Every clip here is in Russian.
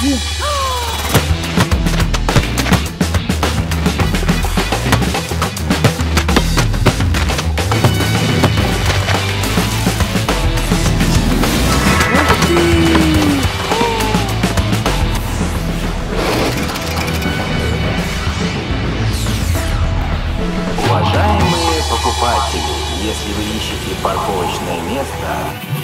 подожди. Уважаемые покупатели, если вы ищете парковочное место,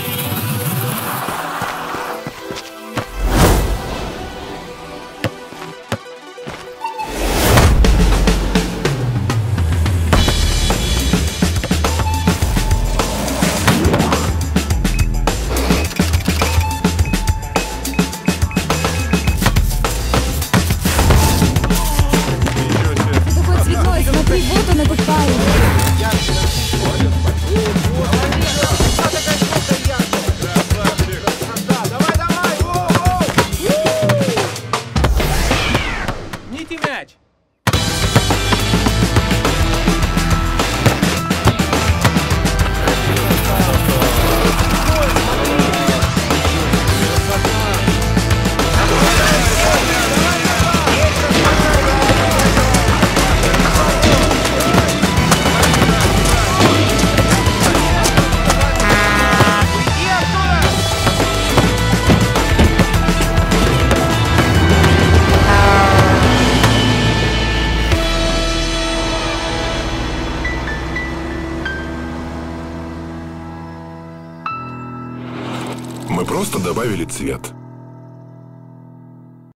Мы просто добавили цвет.